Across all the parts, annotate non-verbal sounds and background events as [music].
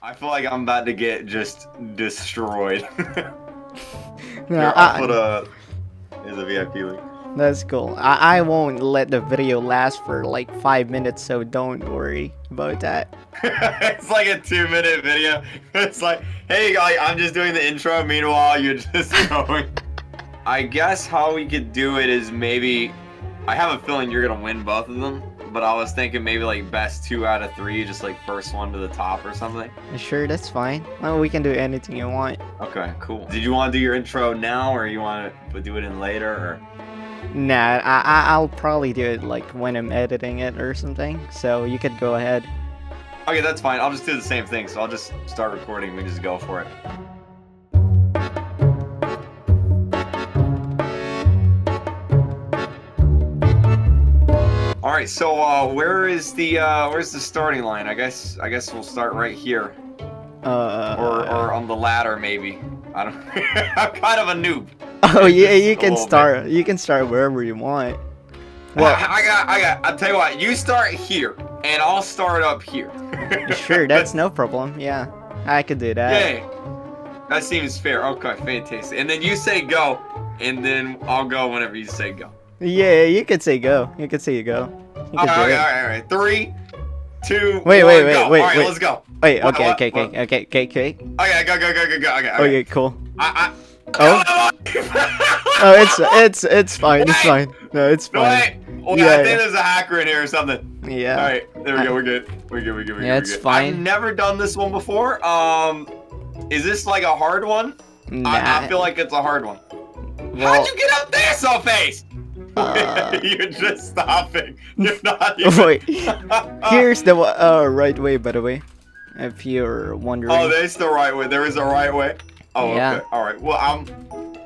I feel like I'm about to get just destroyed. [laughs] No, Here, I'll I- put a. Here's a VIP link. That's cool. I, I won't let the video last for like five minutes, so don't worry about that. [laughs] it's like a two minute video. [laughs] It's like, hey, like, I'm just doing the intro. Meanwhile, you're just going. I guess how we could do it is maybe. I have a feeling you're gonna win both of them, but I was thinking maybe like best two out of three, just like first one to the top or something. Sure, that's fine. Well, we can do anything you want. Okay, cool. Did you want to do your intro now, or you want to do it in later? Or Nah, I, I I'll probably do it like when I'm editing it or something. So you could go ahead. okay, that's fine. I'll just do the same thing. So I'll just start recording. We just go for it. Right, so uh, where is the uh, where's the starting line? I guess I guess we'll start right here, Uh. or or on the ladder maybe. I don't. [laughs] I'm kind of a noob. oh yeah, you can little bit. start. You can start wherever you want. Well, I, I got I got. I'll tell you what. You start here, and I'll start up here. sure, [laughs] that's no problem. Yeah, I could do that. Yay. That seems fair. Okay, fantastic. And then you say go, and then I'll go whenever you say go. Yeah, you could say go. You could say you go. All right, all right, all right. Three, two, Wait, one, wait, wait, go. wait, All right, wait. let's go. Wait, What- okay, what- okay, what? okay, okay, okay, okay. Okay, go, go, go, go, go. Okay, Okay, cool. I, Oh, I... [laughs] oh, it's it's it's fine. It's fine. No, it's fine. wait. Wait, Yeah, I yeah. think there's a hacker in here or something. Yeah. All right, there we go. We're good. We're good. We're good. We're Yeah, good. it's we're good. fine. I've never done this one before. Um, is this like a hard one? Nah. I, I feel like it's a hard one. well, How'd you get up there so fast? Uh. [laughs] You're just stopping. You're not. [laughs] Even... wait. [laughs] Here's the uh, right way, by the way. If you're wondering. Oh, there's the right way. There is a right way. Oh, Yeah. okay. All right. Well, I'm.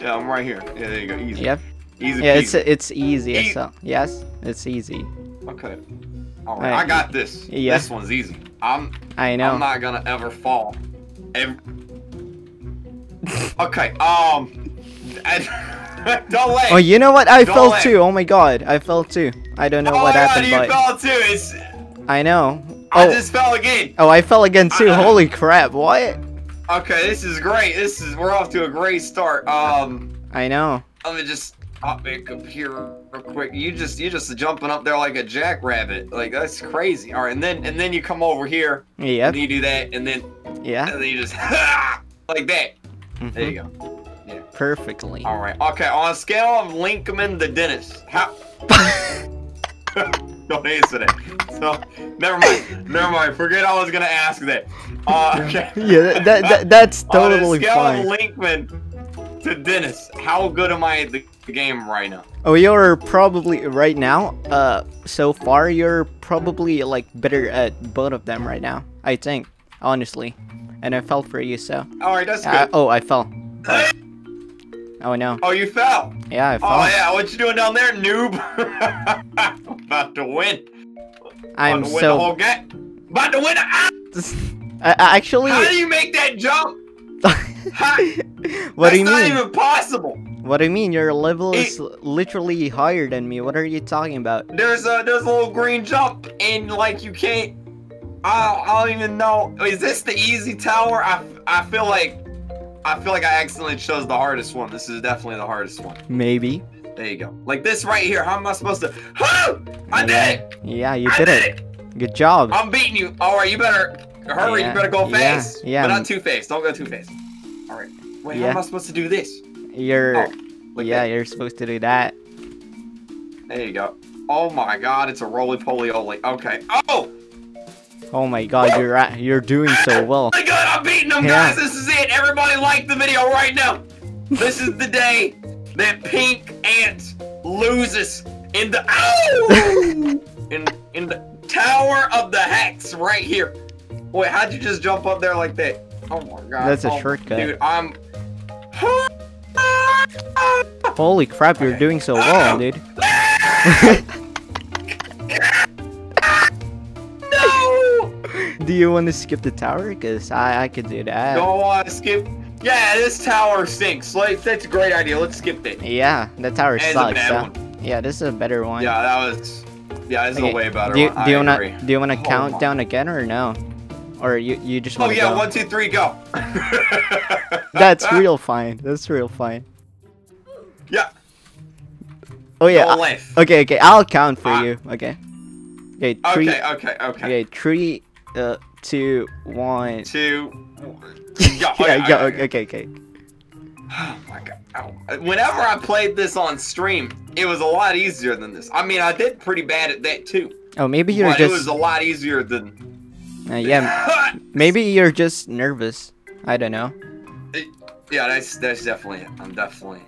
Yeah, I'm right here. Yeah, there you go. Easy. Yep. Easy. Yeah, it's peasy. it's easy. Eat. So yes, it's easy. Okay. All right. I got this. Yeah. This one's easy. I'm. I know. I'm not gonna ever fall. Ev- okay. Um. I- [laughs] don't wait. Oh, you know what? I Go fell away. too. Oh my god, I fell too. I don't know oh what happened, God, you but fell too. It's. I know. I Oh, just fell again. oh, I fell again too. Uh, Holy crap! What? Okay, this is great. This is we're off to a great start. Um, I know. let me just hop back up here real quick. You just you just jumping up there like a jackrabbit. Like that's crazy. All right, and then and then you come over here Yeah. and you do that, and then Yeah. and then you just [laughs] like that. There you mhm, go. Perfectly. All right. Okay. On a scale of Linkmon the dentist, how? [laughs] Don't answer that. So never mind. Never mind. Forget I was gonna ask that. Uh, okay. [laughs] yeah, that, that that's [laughs] On a totally scale fine. of Linkmon to Dennis, how good am I at the, the game right now? Oh, you're probably right now. Uh, so far you're probably like better at both of them right now. I think, honestly, and I fell for you. So. All right, that's Uh, good. oh, I fell. Oh no. oh, you fell. Yeah, I fell. Oh yeah, what you doing down there, noob? I'm [laughs] about to win. I'm about to win the so. whole game. About to win. Ah! [laughs] I, I actually. How do you make that jump? [laughs] What do you mean? That's not even possible. What do you mean? Your level It- is literally higher than me. What are you talking about? There's a there's a little green jump, and like you can't. I don't, I don't even know. Is this the easy tower? I, I feel like I feel like I accidentally chose the hardest one. This is definitely the hardest one. Maybe. There you go. Like this right here. How am I supposed to? Woo! I did it. Yeah, you I did did it. it. Good job. I'm beating you. All right, you better hurry. Yeah, You better go yeah, fast. yeah. But not too fast. Don't go too fast. All right. Wait, how am I supposed to do this? You're. Oh, yeah, that. you're supposed to do that. There you go. Oh my God! It's a roly poly oly. Okay. Oh. Oh my god, you're at, you're doing so [laughs] oh well. my god, I'm beating them, Yeah. guys. This is it. Everybody like the video right now. This is the day that Pink Ant loses in the oh! in in the Tower of the Hex right here. Wait, how'd you just jump up there like that? Oh my god. That's a Oh, shortcut. Dude, I'm Holy crap, you're Okay. doing so oh! well, Oh! dude. [laughs] Ah! Do you want to skip the tower? Cause I I could do that. Don't want to skip. Yeah, this tower sinks. Like that's a great idea. Let's skip it. Yeah, the tower That is a sucks. huh? Yeah, this is a better one. Yeah, that was. Yeah, this is a way better Do you, one. do you wanna do you wanna Oh count down again or no? Or you you just Oh want to yeah, go? one, two, three, go. [laughs] That's real fine. That's real fine. Yeah. Oh yeah. I- okay, okay. I'll count for Ah. you. Okay. Okay. Three. Okay, okay, okay. Okay. Three. Uh. Two. One. Two. [laughs] Yeah. okay, Go. okay. Okay. [sighs] Oh my god. Whenever I played this on stream, it was a lot easier than this. I mean, I did pretty bad at that too. Oh, maybe you're but it was just. a lot easier than. Uh, yeah. [laughs] Maybe you're just nervous. I don't know. yeah, that's that's definitely it. I'm definitely,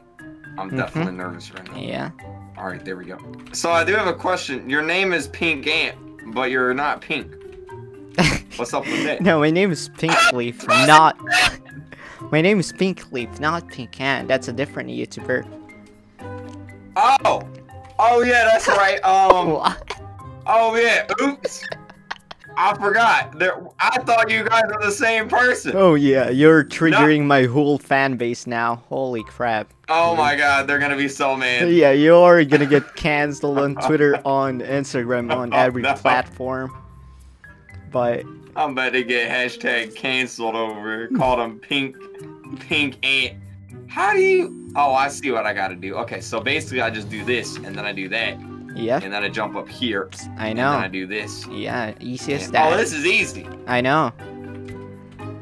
I'm Mhm. definitely nervous right now. Yeah. All right, there we go. So I do have a question. Your name is Pink Ant, but you're not pink. What's up with that? no, my name is Pinkleaf, not. my name is Pinkleaf, not Pink Ant. That's a different YouTuber. Oh, oh yeah, that's right. Um, [laughs] What? oh yeah. Oops. I forgot. There, I thought you guys were the same person. Oh yeah, you're triggering my whole fan base now. Holy crap. Oh my god, they're gonna be so mad. [laughs] Yeah, you're gonna get cancelled on [laughs] Twitter, on Instagram, on Oh, every no. platform. But I'm about to get hashtag canceled over. Called him Pink, Pink Ant. How do you? Oh, I see what I gotta do. Okay, so basically I just do this, and then I do that, yeah, and then I jump up here, I know. and then I know. do this. Yeah, easy as And- that. oh, this is easy. I know.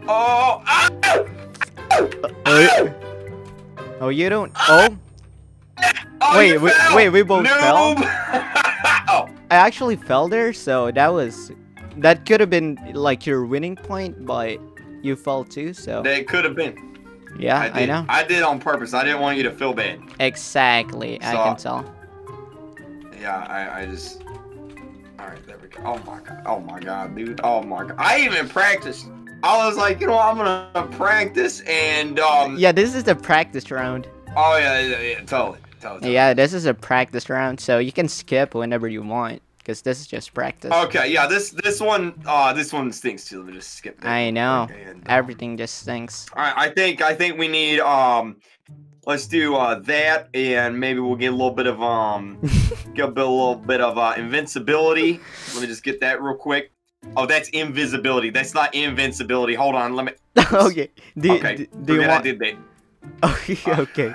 Oh, ah! Oh, oh, you don't. Oh, Oh, Wait, we- wait, we both fell? [laughs] Oh, I actually fell there, so that was. That could have been like your winning point, but you fell too. So that could have been. yeah, I I, did. know. I did on purpose. I didn't want you to feel bad. Exactly, I can tell. Yeah, I, I just. All right, there we go. Oh my god. Oh my god, dude. Oh my god. I even practiced. I was like, you know, what, I'm gonna practice and um. Yeah, this is the practice round. Oh yeah, yeah, yeah totally, totally. Yeah, this is a practice round, so you can skip whenever you want, because this is just practice. Okay, yeah. This this one, uh, this one stinks too. Let me just skip that. I know. And, uh, Everything just stinks. All right, I think I think we need um. Let's do uh, that, and maybe we'll get a little bit of um, [laughs] get a, bit, a little bit of uh, invincibility. Let me just get that real quick. Oh, that's invisibility. That's not invincibility. Hold on, let me. [laughs] okay. Do, okay, do, do you forget I want? did that. [laughs] Okay. okay.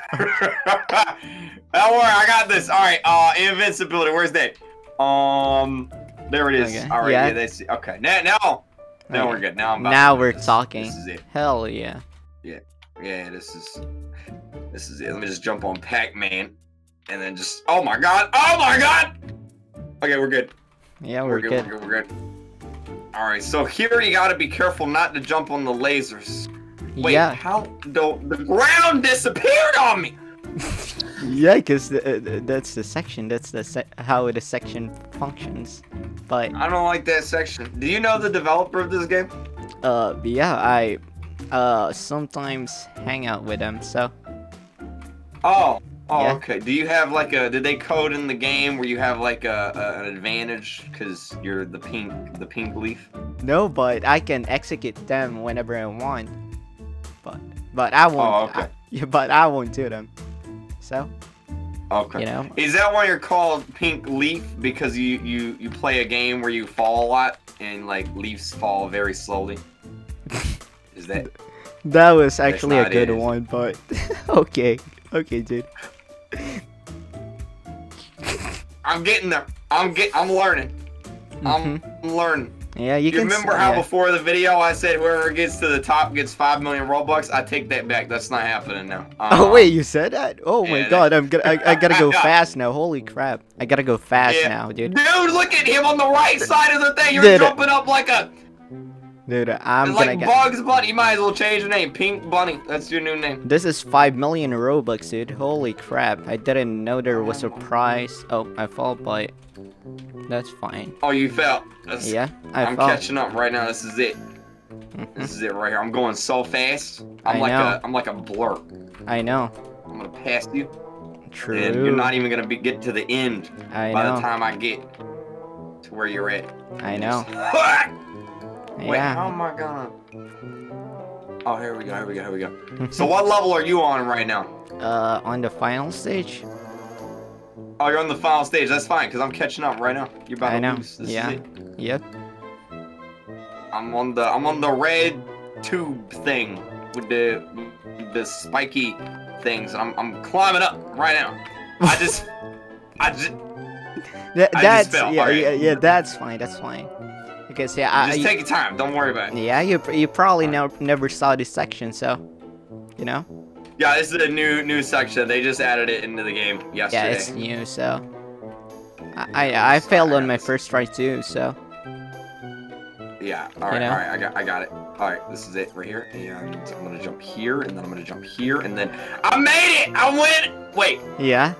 Don't worry, I got this. All right, uh, invincibility. Where's that? Um, there it is. Okay, All right, yeah. yeah, that's okay. Now, now, now Okay. we're good. Now I'm about Now we're this. talking. This is it. Hell yeah. Yeah, this is this is it. Let me just jump on Pac-Man, and then just. Oh my God! Oh my God! Okay, we're good. Yeah, We're, we're, good, good. We're good. We're good. All right, so here you gotta be careful not to jump on the lasers. Wait, yeah. how the the ground disappeared on me? [laughs] Yeah, because uh, that's the section. That's the se- how the section functions. But I don't like that section. Do you know the developer of this game? uh, yeah, I uh sometimes hang out with them. So Oh, oh, Yeah. okay. Do you have like a? Did they code in the game where you have like a, a an advantage because you're the pink the pink leaf? no, but I can execute them whenever I want. But but I won't. Oh, okay. I- [laughs] but I won't do them. So Okay. you know. Is that why you're called Pink Leaf? Because you you you play a game where you fall a lot and like leaves fall very slowly. Is that? [laughs] That was actually a good it. one, but [laughs] okay, okay, dude. I'm getting there. I'm get. I'm learning. I'm mm-hmm. learning. Yeah, you, You, can. remember how yeah. before the video I said whoever gets to the top gets five million Robux? I take that back. That's not happening now. [laughs] Oh Uh, wait, you said that? Oh my yeah, that- god, I'm gonna, I, I gotta go [laughs] fast now. Holy crap, I gotta go fast Yeah. now, dude. Dude, look at him on the right [laughs] side of the thing. You're Dude. jumping up like a Dude, I'm like gonna get. Bugs Bunny. You might as well change your name. Pink Bunny. That's your new name. This is five million Robux, dude. Holy crap! I didn't know there was a prize. Oh, I fall, but that's fine. Oh, you fell. That's- Yeah, I I'm fell. catching up right now. This is it. Mhm. This is it right here. I'm going so fast. I'm I like know. a I'm like a blur. I know. I'm gonna pass you, True. and you're not even gonna be get to the end I by the time I get to where you're at. I know. [laughs] Wait, how Yeah. am I gonna? Oh, here we go. Here we go. Here we go. [laughs] So, what level are you on right now? uh, on the final stage. Oh, you're on the final stage. That's fine, cause I'm catching up right now. You're about I to know. lose. This Yeah. Yep. I'm on the I'm on the red tube thing with the the spiky things. I'm I'm climbing up right now. I just [laughs] I just Th- I that's just fell, yeah, alright. yeah, yeah. That's fine. That's fine. Because yeah, I, just take your time. Don't worry about it. yeah, you you probably never never saw this section, so you know. Yeah, this is a new new section. They just added it into the game yesterday. Yeah, it's new, so. I I, I failed on my first try too, so. Yeah. All right. know? All right. I got. I got it. All right. This is it right here, and I'm gonna jump here, and then I'm gonna jump here, and then I made it. I win. Wait. Yeah.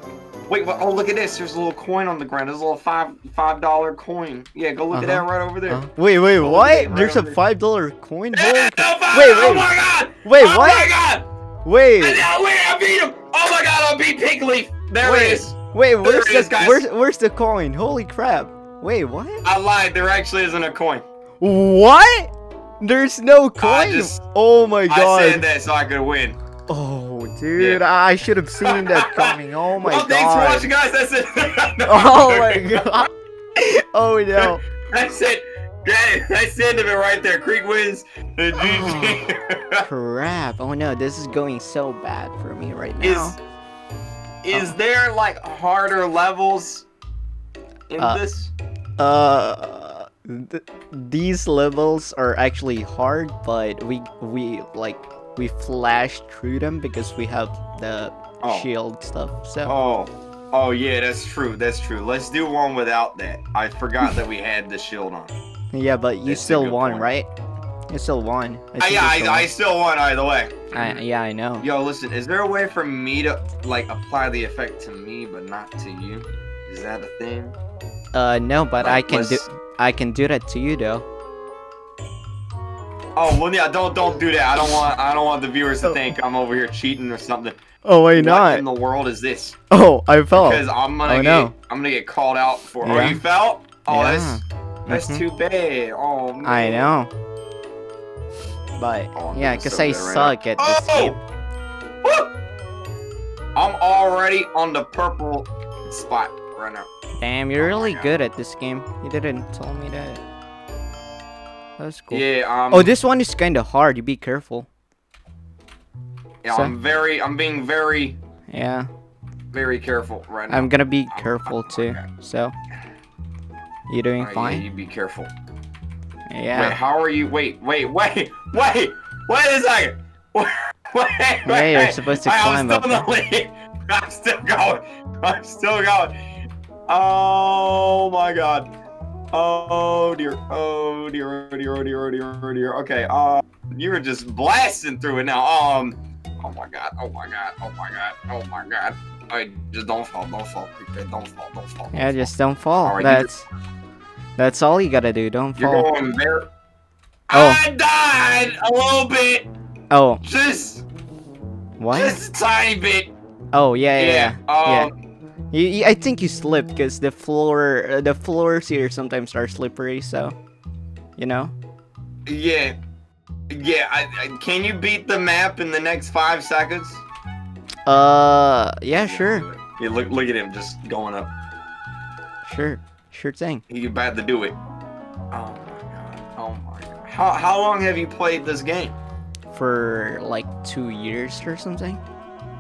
Wait. What? Oh, look at this. There's a little coin on the ground. There's a little five five dollar coin. Yeah. Go look at that Uh-huh. right over there. Uh, wait, wait, Oh, what? right There's a five dollar coin. Yeah, no, five- Wait, Oh my god. Wait, oh what? Oh my god. Wait, I, I, wait, I beat him. Oh my god. I beat Pigleaf. There Wait. it is. wait, where's is, the guys. where's where's the coin? Holy crap! Wait, what? I lied. There actually isn't a coin. What? There's no coin. just- oh my god! I said that so I could win. Oh, dude, I should have seen that [laughs] coming. Oh my well, god. thanks for watching, guys. That's it. [laughs] Oh my god. Oh no. [laughs] That's it. That- That's the end of it right there. Kreek wins. The Oh. GG. Crap. Oh no, this is going so bad for me right now. is is there like harder levels in Uh, this? Uh, th- these levels are actually hard, but we we like we flash through them because we have the Oh. shield stuff. So Oh. Oh yeah, that's true. That's true. Let's do one without that. I forgot that we had the shield on. yeah, but you That's still won, point. right? You still won. Uh, yeah, I, I still won either way. I, yeah, I know. Yo, listen, is there a way for me to like apply the effect to me but not to you? Is that a thing? Uh, no, but I can do let's- I can do that to you though. Oh well, yeah. Don't don't do that. I don't want I don't want the viewers to Oh. think I'm over here cheating or something. Oh wait, What in the world is this? Oh, I fell. Because I'm gonna Oh, get no. I'm gonna get called out for. Oh, you fell? Oh, Yeah. that's that's Mhm. too bad. Oh man. I know. But Oh, yeah, cause so I right suck at this Oh! game. I'm already on the purple spot right now. Damn, you're Oh really good at this game. You didn't tell me that. That's cool. Yeah. Um. Oh, this one is kind of hard. You be careful. Yeah, so- I'm very. I'm being very, Yeah, very careful right now. I'm gonna be careful oh, too. okay. So, you doing Yeah, fine? you be careful. Yeah. Wait, how are you? Wait, wait, wait, wait, wait a second. [laughs] Wait, wait, Yeah, you're supposed to climb I'm up still in the lead. [laughs] I'm still going. I'm still going. Oh my god. Oh dear. Oh dear. Oh dear. Oh dear. Oh dear. Oh dear. Okay. Uh, you're just blasting through it now. Um. Oh my god. Oh my god. Oh my god. Oh my god. I just don't fall. Don't fall. Okay, Don't fall. Don't fall. Yeah, just don't fall. Alright, That's that's all you gotta do. Don't You're fall. going very. Oh. I died a little bit. Oh, Just, what? just a tiny bit. Oh yeah, yeah, yeah. yeah. Um, You, you, I think you slipped because the floor, uh, the floors here sometimes are slippery. So, you know. yeah. Yeah. I, I, can you beat the map in the next five seconds? Uh, yeah, sure, Yeah. Look. Look at him just going up. sure, sure thing. He about to do it. Oh my god. Oh my god. How how long have you played this game? For like two years or something.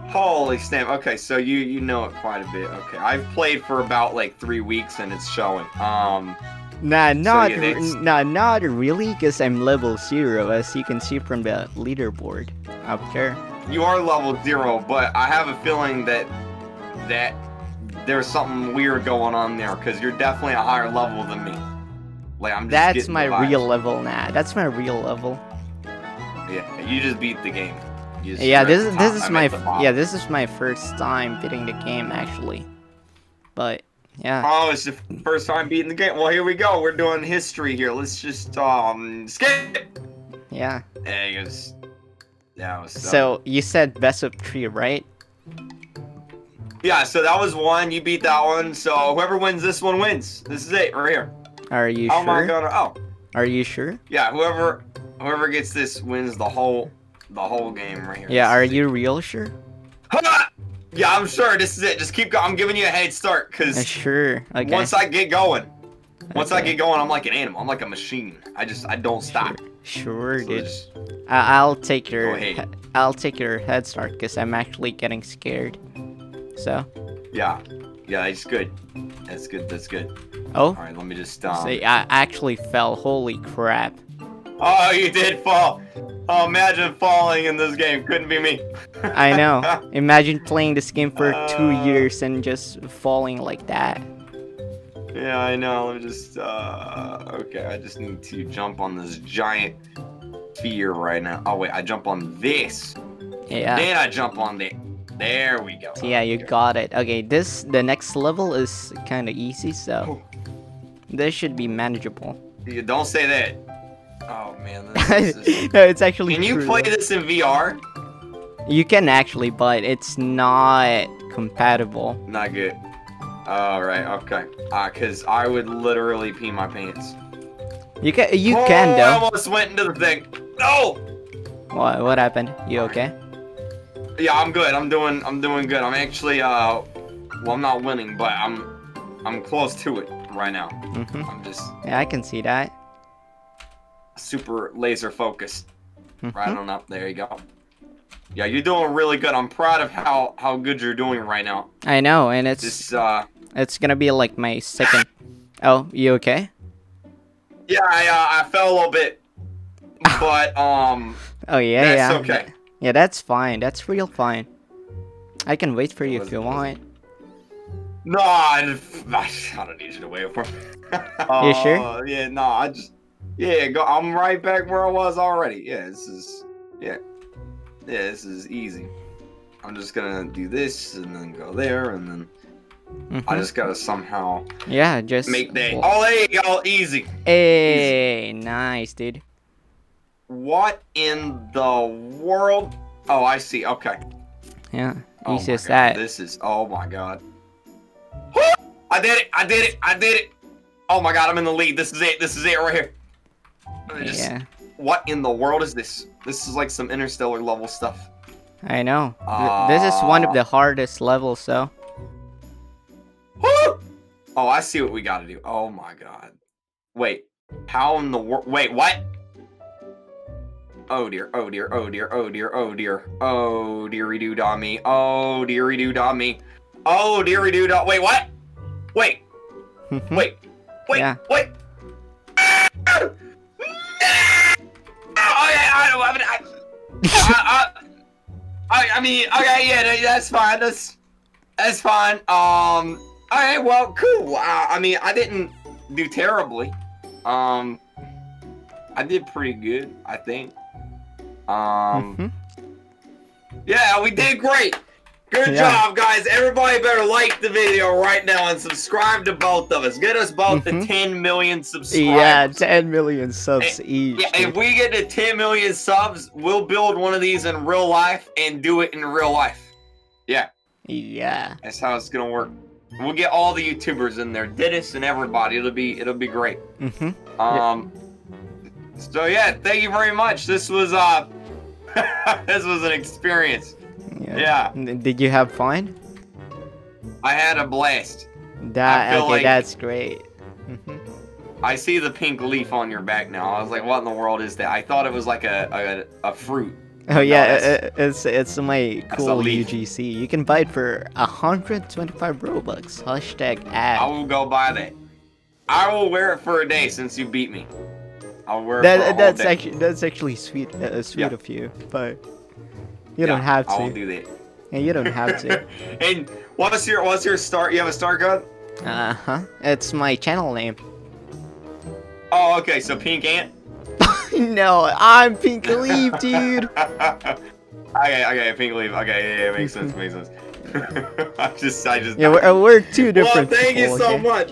Holy snap. Okay, so you you know it quite a bit. Okay, I've played for about like three weeks and it's showing. Um. Nah, not yeah, nah, not really, because I'm level zero, as you can see from the leaderboard up there. You are level zero, but I have a feeling that that there's something weird going on there because you're definitely a higher level than me. Like I'm just That's my real level. Nah, that's my real level. Yeah, you just beat the game. Yeah, this is this is my at the f- bottom. yeah this is my first time beating the game actually, but yeah. Oh, it's the first time beating the game. Well, here we go. We're doing history here. Let's just um skip. Yeah. There he goes. That was So you said best of three, right? yeah. So that was one. You beat that one. So whoever wins this one wins. This is it right here. Are you How am I sure? gonna? Oh, Are you sure? yeah. Whoever whoever gets this wins the whole the whole game right here. Yeah. Are you real sure? [laughs] Yeah, I'm sure. This is it. Just keep going. I'm giving you a head start Uh, because sure. Okay. once I get going, Once I get going, I'm like an animal. I'm like a machine. I just I don't stop. Sure, So dude. just- I- I'll take your. I'll take your head start because I'm actually getting scared. So, yeah, yeah, it's good. That's good. That's good. oh, All right, let me just um. see, I actually fell. Holy crap! Oh, you did fall. Oh, imagine falling in this game. Couldn't be me. I know. [laughs] Imagine playing this game for two Uh. years and just falling like that. Yeah, I know. Let me just. Uh, okay, I just need to jump on this giant fear right now. Oh wait, I jump on this. Yeah. Then I jump on that. There we go. Yeah, you got it. Okay, this the next level is kind of easy, so this should be manageable. You don't say that. Oh man, this [laughs] is. no, it's actually Can you play this in VR? You can actually, but it's not compatible. Not good. All right, okay. Uh, cause I would literally pee my pants. You can, you oh, can I almost went into the thing. No. What what happened? You okay? Yeah, I'm good. I'm doing. I'm doing good. I'm actually. Uh, well, I'm not winning, but I'm. I'm close to it right now. Mhm. I'm just Yeah, I can see that. Super laser focused. Mhm. Right on up. There you go. Yeah, you're doing really good. I'm proud of how how good you're doing right now. I know, and it's This uh. it's gonna be like my second. Oh, you okay? Yeah, I uh, I fell a little bit, [laughs] but um. Oh yeah, That's yeah. okay. Yeah, that's fine. That's real fine. I can wait for you if you want. No, I, [laughs] I don't need you to wait for me. You sure? [laughs] Uh, yeah, no, I just, yeah, go. I'm right back where I was already. Yeah, this is, yeah, yeah, this is easy. I'm just gonna do this and then go there and then I Mhm. just gotta somehow Yeah, just make that. well- Oh, there you go, easy. Hey, nice, dude. What in the world? Oh, I see. Okay. Yeah, Oh easy my as God, that. This is. Oh my god. [gasps] I did it! I did it! I did it! Oh my god, I'm in the lead. This is it. This is it right here. Just- Yeah, What in the world is this? This is like some interstellar level stuff. I know. Th- this is one of Ah. the hardest levels, so. Oh, I see what we gotta do. Oh my god. Wait. How in the world? Wait, what? Oh dear, oh dear, oh dear, oh dear, oh dear. Oh dearie doo dah me. Oh dearie doo dah me. Oh dearie doo dah. Wait, what? Wait, [laughs] wait, wait, Yeah. wait. I don't have it. I, I, I, I mean, okay, yeah, that- that's fine. That's that's fine. Um, all right, well, cool. Uh, I mean, I didn't do terribly. Um, I did pretty good, I think. Um, Mhm. yeah, we did great. Good Yeah. job, guys. Everybody better like the video right now and subscribe to both of us. Get us both to Mhm. 10 million subscribers. Yeah, 10 million subs each. Yeah, if we get to 10 million subs, we'll build one of these in real life and do it in real life. Yeah, yeah. that's how it's gonna work. We'll get all the YouTubers in there, Dennis and everybody. It'll be it'll be great. Mm-hmm. Um, so yeah, thank you very much. This was uh, [laughs] this was an experience. Yeah. Yeah, Did you have fun? I had a blast. That okay, like- that's great. Mhm. I see the pink leaf on your back now. I was like, what in the world is that? I thought it was like a a, a fruit. [laughs] Oh yeah, that's- i- it's it's my That's cool. UGC. You can buy it for 125 Robux. Hashtag ad. I will go buy that. I will wear it for a day since you beat me. I'll wear it for a That, whole that's day. actually that's actually sweet uh, sweet Yeah. of you, but you don't Yeah, have I'll to. do that. Yeah, you don't have to. [laughs] and what's your what's your start? You have a star code? Uh huh. It's my channel name. Oh, okay. So pink ant. [laughs] no, I'm Pink Leaf, [laughs] dude. okay, okay, pink leaf. Okay, yeah, yeah, makes sense, makes sense. I just, I just. Yeah, we're, uh, we're two different well, thank you so okay? much.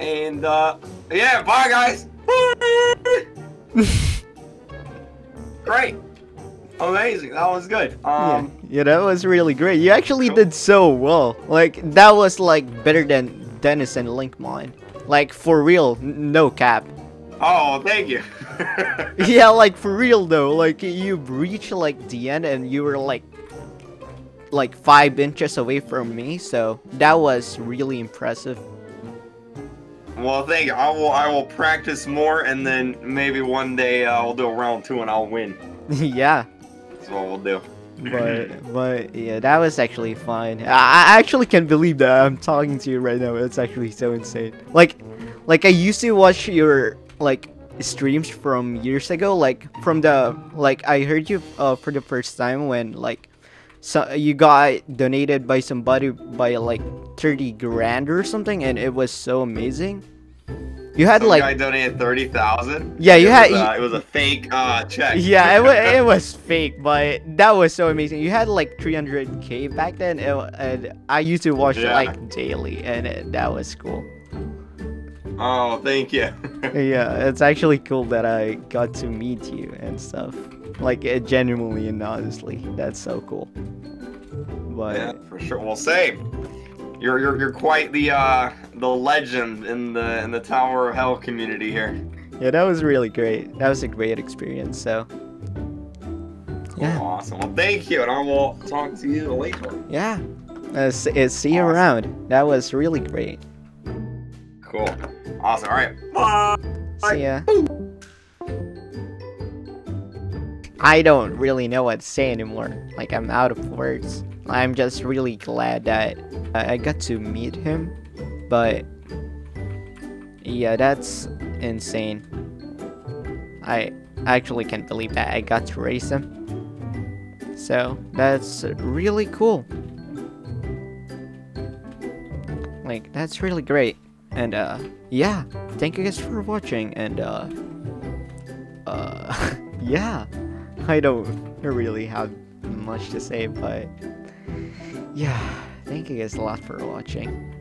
and uh, yeah, bye guys. Great, amazing. That was good. Um, yeah, yeah, that was really great. You actually did so well. Like that was like better than Dennis and Linkmon. Like for real, no cap. oh, thank you. [laughs] [laughs] yeah, like for real though. Like you reached like the end and you were like like five inches away from me. So that was really impressive. Well, thank you. I will. I will practice more, and then maybe one day uh, we'll do a round two, and I'll win. [laughs] yeah. That's what we'll do. But [laughs] but yeah, that was actually fine. I, I actually can't believe that I'm talking to you right now. It's actually so insane. Like like I used to watch your like streams from years ago. Like from the like I heard you uh, for the first time when like so you got donated by somebody by like 30 grand or something, and it was so amazing. You had Some like guy donated thirty thousand. Yeah, you it had- Was, uh, it was a fake uh, check. Yeah, it was, it [laughs] was fake, but that was so amazing. You had like 300k back then, it, and I used to watch it Yeah. like daily, and it, that was cool. Oh, thank you. [laughs] Yeah, it's actually cool that I got to meet you and stuff. Like, it genuinely and honestly, that's so cool. But yeah, for sure. Well, same. You're you're you're quite the uh the legend in the in the Tower of Hell community here. yeah, that was really great. That was a great experience. So yeah, Awesome. Well, thank you, and I will talk to you later. yeah. Uh, uh, see you Awesome. around. That was really great. Cool. Awesome. All right. Bye. See ya. I don't really know what to say anymore. Like, I'm out of words. I'm just really glad that I I got to meet him. But, yeah, that's insane. I actually can't believe that I got to race him. So, that's really cool. Like, that's really great. And, uh, yeah, thank you guys for watching. And, uh, uh, [laughs] yeah, I don't really have much to say, but yeah, thank you guys a lot for watching.